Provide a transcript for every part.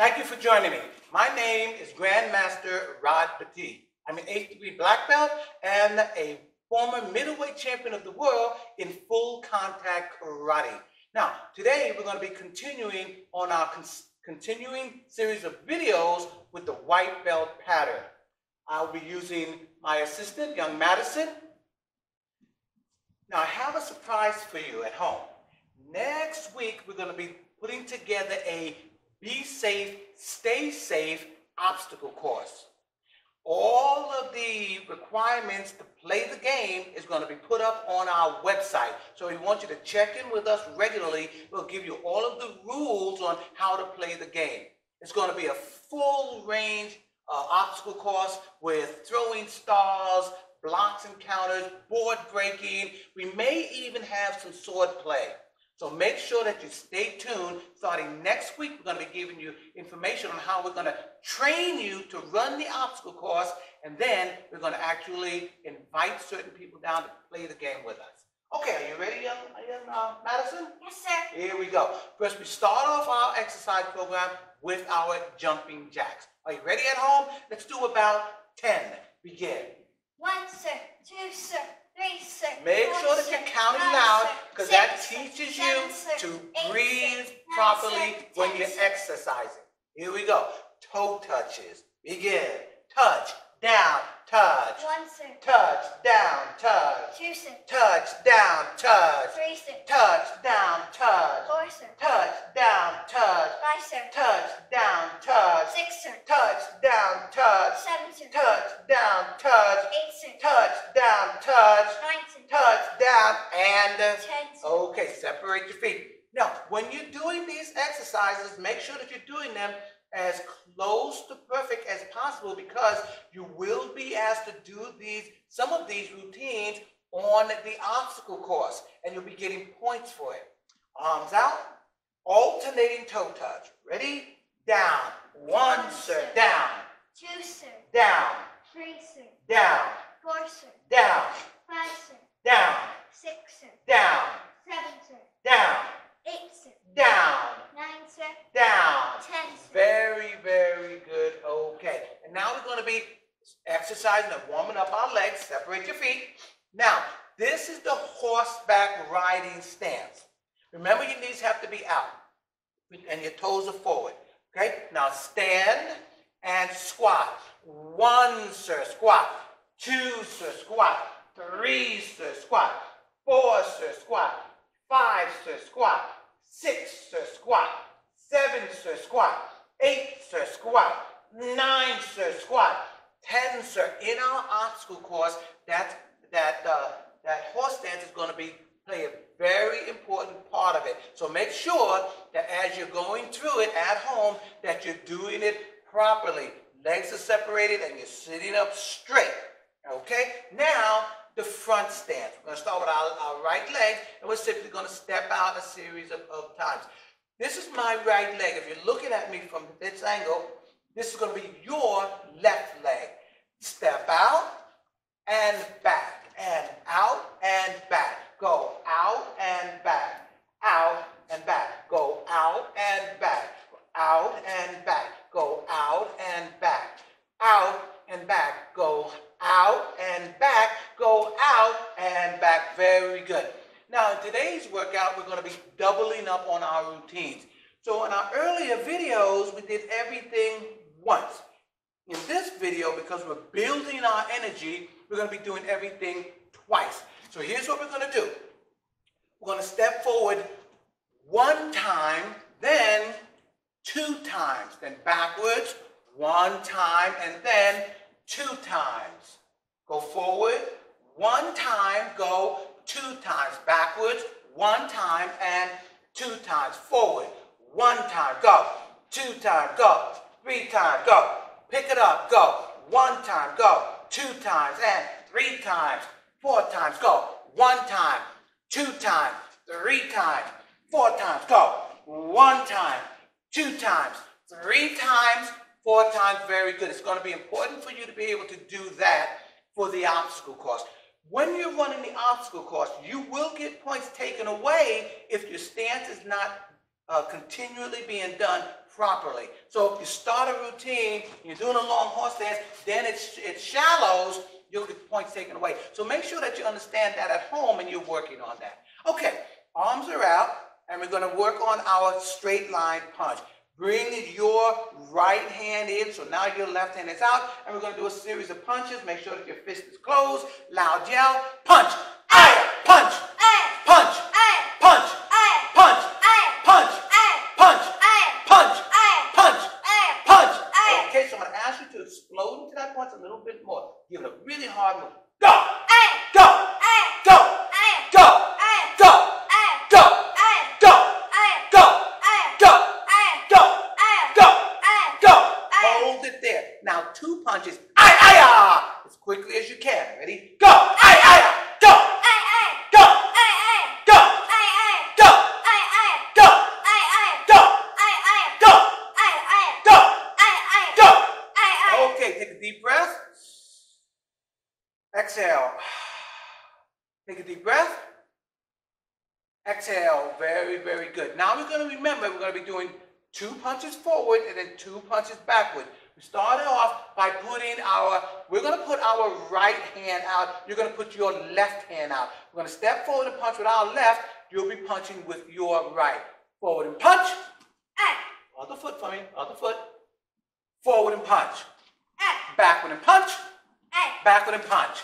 Thank you for joining me. My name is Grandmaster Rod Batiste. I'm an eighth degree black belt and a former middleweight champion of the world in full contact karate. Now, today we're going to be continuing on our con continuing series of videos with the white belt pattern. I'll be using my assistant, young Madison. Now, I have a surprise for you at home. Next week, we're going to be putting together a be safe, stay safe obstacle course. All of the requirements to play the game is going to be put up on our website. So we want you to check in with us regularly. We'll give you all of the rules on how to play the game. It's going to be a full range uh, obstacle course with throwing stars, blocks and counters, board breaking. We may even have some sword play. So make sure that you stay tuned. Starting next week, we're going to be giving you information on how we're going to train you to run the obstacle course, and then we're going to actually invite certain people down to play the game with us. Okay, are you ready, young, young uh, Madison? Yes, sir. Here we go. First, we start off our exercise program with our jumping jacks. Are you ready at home? Let's do about 10. Begin. One, sir. Two, sir. Make sure that you're counting loud because that teaches you to breathe properly when you're exercising. Here we go. Toe touches. Begin. Touch, down, touch. One, sir. Touch, down, touch. Two, sir. Touch, down, touch. Three, sir. Touch, down, touch. Four, sir. Touch, down, touch. Five, sir. Touch, down, touch. Six, sir. Touch, down, touch. Seven, sir. Touch, down, touch. Eight, Your feet. Now, when you're doing these exercises, make sure that you're doing them as close to perfect as possible because you will be asked to do these some of these routines on the obstacle course and you'll be getting points for it. Arms out, alternating toe touch. Ready? Down. One, sir. Down. Two, sir. Down. Three, sir. Down. Four, sir. Down. Five, sir. Down. Six, sir. Down. Seven, sir. Down. Eight, sir. Down. Nine, sir. Down. Ten, sir. Very, very good. Okay. And now we're going to be warming up our legs. Separate your feet. Now, this is the horseback riding stance. Remember, your knees have to be out and your toes are forward. Okay? Now stand and squat. One, sir, squat. Two, sir, squat. Three, sir, squat. Four, sir, squat. Five, sir, squat. Six, sir, squat. Seven, sir, squat. Eight, sir, squat. Nine, sir, squat. Ten, sir. In our obstacle course, that that uh, that horse stance is going to be play a very important part of it. So make sure that as you're going through it at home, that you're doing it properly. Legs are separated and you're sitting up straight. Okay? Now, the front stance. We're going to start with our, our right leg, and we're simply going to step out a series of, of times. This is my right leg. If you're looking at me from this angle, this is going to be your left leg. Step out and back, and out and back. Go out and back, out and back. Go out and back, out and back. Go out and back, out and back. Go out and back, go out and back. Very good. Now, in today's workout, we're going to be doubling up on our routines. So in our earlier videos, we did everything once. In this video, because we're building our energy, we're going to be doing everything twice. So here's what we're going to do. We're going to step forward one time, then two times, then backwards, one time, and then two times. Go forward, one time, go two times. Backwards, one time, and two times. Forward, one time, go. Two times, go. Three times, go. Pick it up, go. One time, go. Two times, and three times. Four times, go. One time, two times, three times, four times, go. One time, two times, three times, four times. Very good. It's going to be important for you to be able to do that for the obstacle course. When you're running the obstacle course, you will get points taken away if your stance is not uh, continually being done properly. So if you start a routine, you're doing a long horse stance, then it's, it shallows, you'll get points taken away. So make sure that you understand that at home and you're working on that. Okay, arms are out, and we're going to work on our straight line punch. Bring your right hand in, so now your left hand is out, and we're going to do a series of punches. Make sure that your fist is closed. Loud yell, punch, punch, punch, Very, very good. Now we're going to remember we're going to be doing two punches forward and then two punches backward. We started off by putting our, we're going to put our right hand out. You're going to put your left hand out. We're going to step forward and punch with our left. You'll be punching with your right. Forward and punch. Other foot for me. Other foot. Forward and punch. Backward and punch. Backward and punch.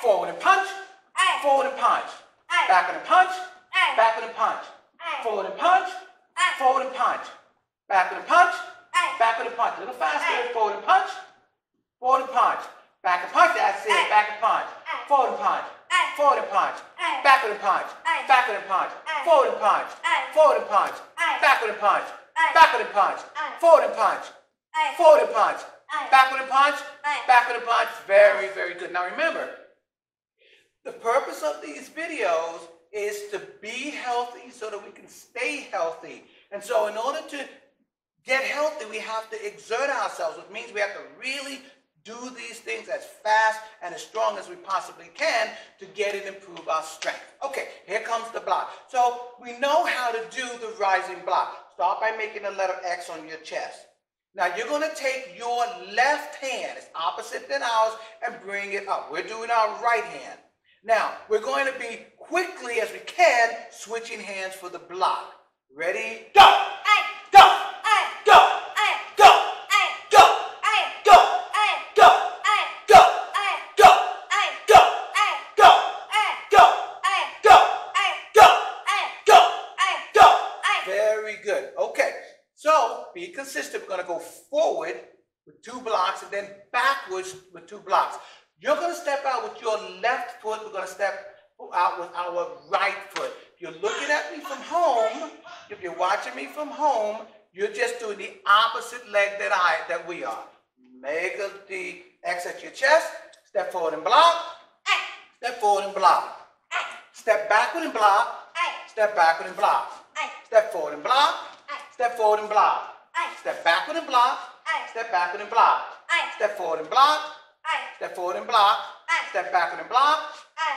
Forward and punch. Forward and punch. Backward and punch. Hey. Backward and punch. Forward and punch. Forward and punch. Backward and punch. Backward and punch. A little faster. Forward and punch. Forward and punch. Back and punch. That's it. Back and punch. Forward and punch. Forward and punch. Backward and punch. Backward and punch. Forward and punch. Forward and punch. Backward and punch. Backward and punch. Forward and punch. Forward and punch. Backward and punch. Backward and punch. Very, very good. Now remember, the purpose of these videos is to be healthy so that we can stay healthy. And so in order to get healthy, we have to exert ourselves, which means we have to really do these things as fast and as strong as we possibly can to get and improve our strength. Okay, here comes the block. So we know how to do the rising block. Start by making the letter X on your chest. Now you're going to take your left hand, it's opposite than ours, and bring it up. We're doing our right hand. Now we're going to be quickly as we can switching hands for the block. Ready? Go! Very good. Okay. So be consistent. We're going to go forward with two blocks and then backwards with two blocks. You're going to step out with your left foot. We're going to step out with our right foot. If you're looking at me from home, if you're watching me from home, you're just doing the opposite leg that I that we are. Make a, the X at your chest. Step forward and block. Step forward and block. Step backward and block. Step backward and block. Step forward and block. Step forward and block. Step backward and block. Step backward and block. Step forward and block. Step forward and block. Step backward and block.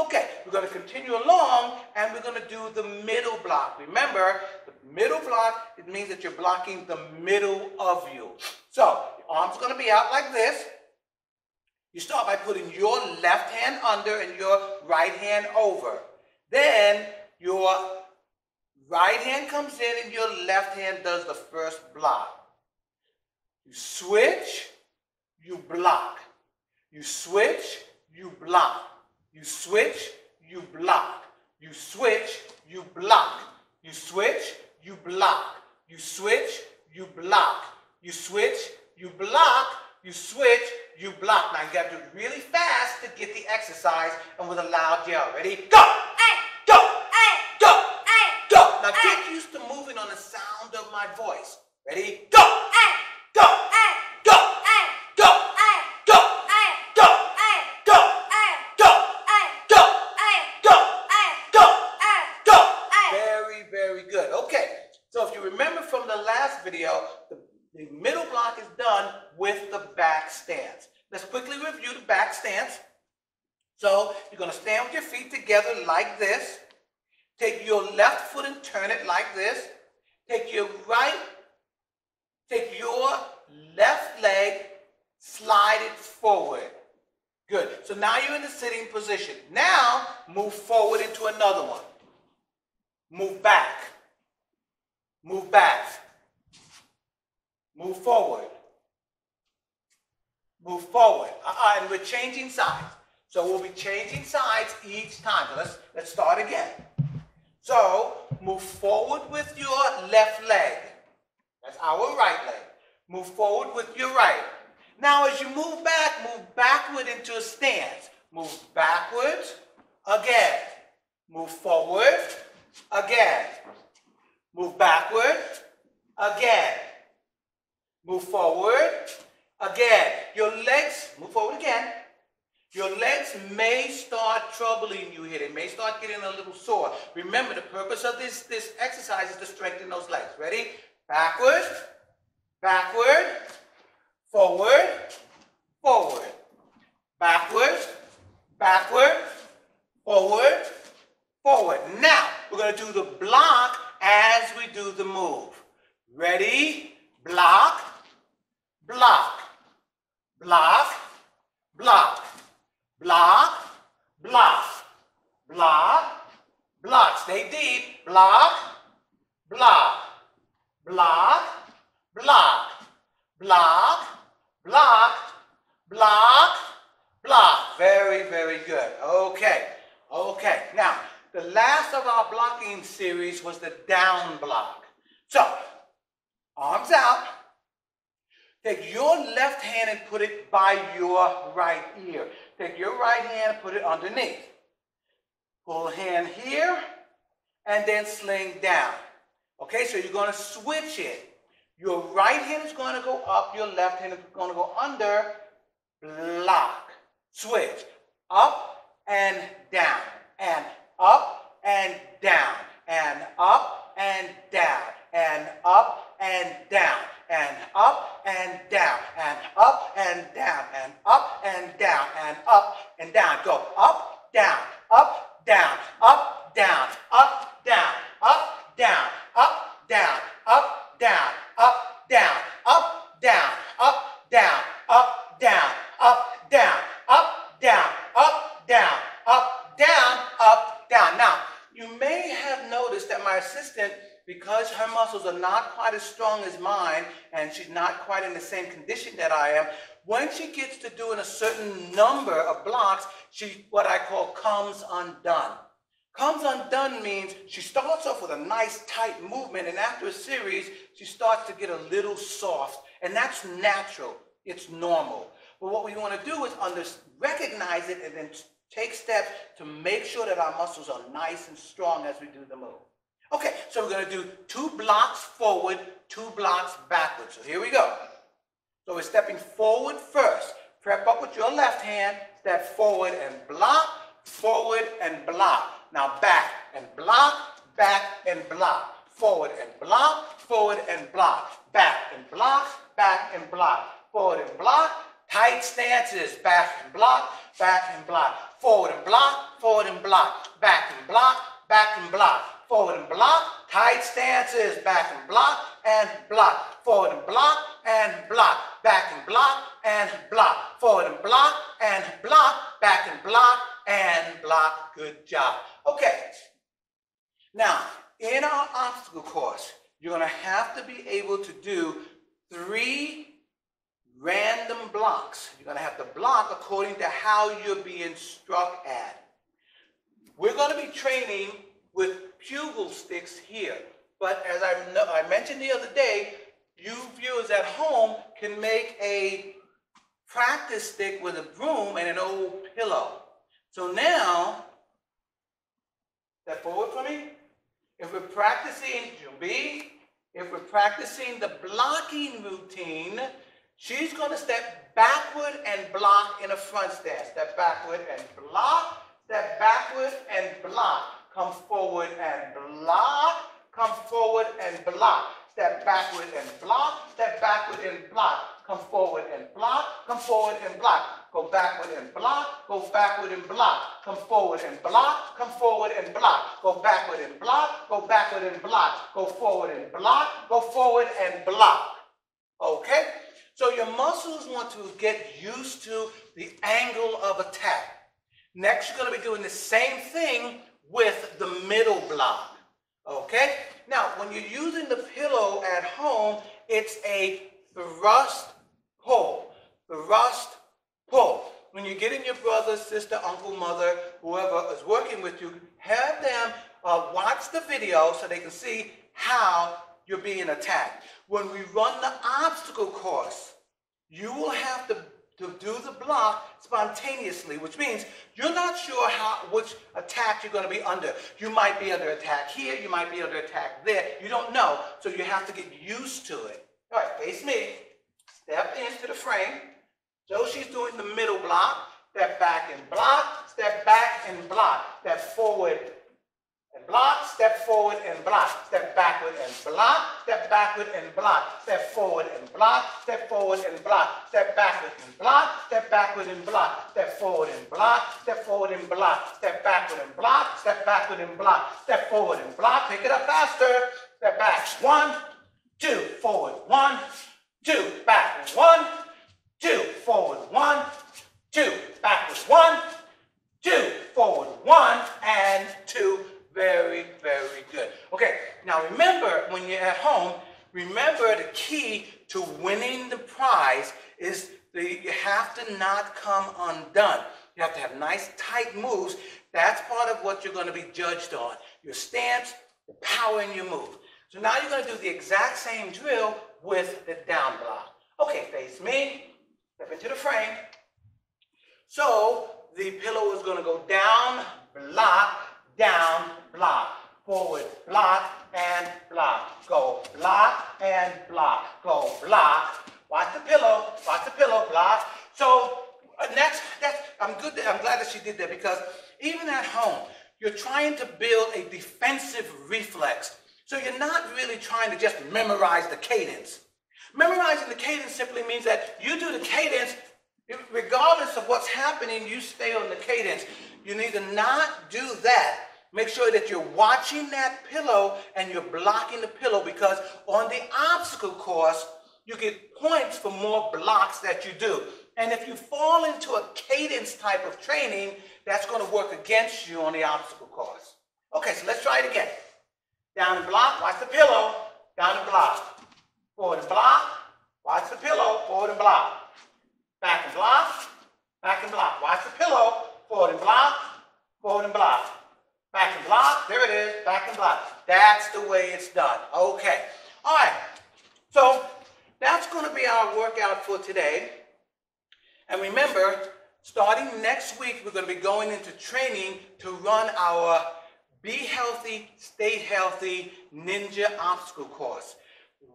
Okay, we're going to continue along and we're going to do the middle block. Remember, the middle block, it means that you're blocking the middle of you. So, your arm's going to be out like this. You start by putting your left hand under and your right hand over. Then your right hand comes in and your left hand does the first block. You switch, you block. You switch, you block. You switch, you block. You switch, you block. You switch, you block. You switch, you block. You switch, you block. You switch, you block. Now you got to do it really fast to get the exercise and with a loud yell. Ready? Go! Hey. Go! Hey. Go! Hey. Go! Now get used to moving on the sound of my voice. Ready? Go! Go! hey, you remember from the last video, the, the middle block is done with the back stance. Let's quickly review the back stance. So you're going to stand with your feet together like this. Take your left foot and turn it like this. Take your right, take your left leg, slide it forward. Good. So now you're in the sitting position. Now move forward into another one. Move back. Move back. Move forward. Move forward. Uh-uh, and we're changing sides. So we'll be changing sides each time. So let's, let's start again. So move forward with your left leg. That's our right leg. Move forward with your right. Now as you move back, move backward into a stance. Move backwards again. Move forward again. Move backward again. Move forward again. Your legs, move forward again. Your legs may start troubling you here. They may start getting a little sore. Remember, the purpose of this, this exercise is to strengthen those legs. Ready? Backward, backward, forward, forward. Backward, backward, forward, forward. Now, we're going to do the block as we do the move. Ready? Block, block, block, block, block, block, block, block. Stay deep. Block, block, block, block, block, block, block, block. Very, very good. Okay. Okay. Now, the last of our blocking series was the down block. So, arms out. Take your left hand and put it by your right ear. Take your right hand and put it underneath. Pull hand here and then sling down. Okay, so you're going to switch it. Your right hand is going to go up, your left hand is going to go under. Block. Switch. Up and down. And up and down. And up and down. And up and down. And up and down. And up and down. And up and down. And up and down. Go up, down, up, down, up, down, up, down, up, down, up, down, up, down, up, down, up, down, up, down, up, down, up, down, up, down, up, down, up, down, up, down. Now, you may have assistant, because her muscles are not quite as strong as mine, and she's not quite in the same condition that I am, when she gets to doing a certain number of blocks, she, what I call, comes undone. Comes undone means she starts off with a nice tight movement, and after a series, she starts to get a little soft, and that's natural. It's normal. But what we want to do is under, recognize it and then take steps to make sure that our muscles are nice and strong as we do the move. Okay, so we're going to do two blocks forward, two blocks backwards. So here we go. So we're stepping forward first. Prep up with your left hand, step forward and block, forward and block. Now back and block, back and block. Forward and block, forward and block. Back and block, back and block. Forward and block, tight stances. Back and block, back and block. Forward and block, forward and block. Back and block, back and block. Forward and block, tight stances. Back and block and block. Forward and block and block. Back and block and block. Forward and block and block. Back and block and block. Good job. Okay. Now, in our obstacle course, you're going to have to be able to do three random blocks. You're going to have to block according to how you're being struck at. We're going to be training with pugil sticks here. But as I, I mentioned the other day, you viewers at home can make a practice stick with a broom and an old pillow. So now, step forward for me. If we're practicing Jumbi, if we're practicing the blocking routine, she's going to step backward and block in a front stance. Step backward and block, step backward and block. Come forward and block, come forward and block. Step backward and block, step backward and block. Come forward and block, come forward and block. Go backward and block, go backward and block. Come forward and block, come forward and block. Go backward and block, go backward and block. Go forward and block, go forward and block. Okay? So your muscles want to get used to the angle of attack. Next, you're going to be doing the same thing with the middle block. Okay? Now, when you're using the pillow at home, it's a thrust pull. Thrust pull. When you're getting your brother, sister, uncle, mother, whoever is working with you, have them uh, watch the video so they can see how you're being attacked. When we run the obstacle course, you will have to, to do the block spontaneously, which means you're not sure how which attack you're going to be under. You might be under attack here, you might be under attack there. You don't know, so you have to get used to it. All right, face me. Step into the frame. So she's doing the middle block. Step back and block. Step back and block. Step forward block, step forward and block, step backward and block, step backward and block, step forward and block, step forward and block, step backward and block, step backward and block, step forward and block, step forward and block, step backward and block, step backward and block, step forward and block, pick it up faster, step back, one, two, forward, one, two, backward, one, two, forward, one, two, backwards, one, two, forward, one, and two. Very, very good. Okay, now remember when you're at home, remember the key to winning the prize is that you have to not come undone. You have to have nice, tight moves. That's part of what you're going to be judged on. Your stance, the power in your move. So now you're going to do the exact same drill with the down block. Okay, face me. Step into the frame. So the pillow is going to go down, block, down, block, forward, block, and block. Go block and block. Go block. Watch the pillow. Watch the pillow. Block. So uh, next, that's I'm good. That, I'm glad that she did that because even at home, you're trying to build a defensive reflex. So you're not really trying to just memorize the cadence. Memorizing the cadence simply means that you do the cadence regardless of what's happening, you stay on the cadence. You need to not do that. Make sure that you're watching that pillow and you're blocking the pillow because on the obstacle course, you get points for more blocks that you do. And if you fall into a cadence type of training, that's going to work against you on the obstacle course. Okay, so let's try it again. Down and block, watch the pillow. Down and block. Forward and block, watch the pillow. Forward and block. Back and block, back and block. Watch the pillow. Forward and block, forward and block. Back and block. There it is. Back and block. That's the way it's done. Okay. All right. So that's going to be our workout for today. And remember, starting next week, we're going to be going into training to run our Be Healthy, Stay Healthy Ninja Obstacle Course.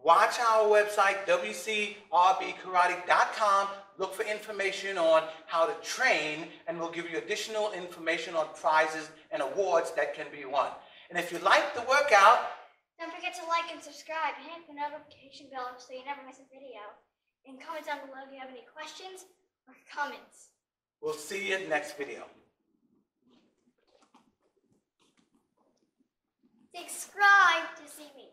Watch our website, wcrbkarate.com. Look for information on how to train, and we'll give you additional information on prizes and awards that can be won. And if you like the workout, Don't forget to like and subscribe and hit the notification bell so you never miss a video. And comment down below if you have any questions or comments. we'll see you next video. Subscribe to see me.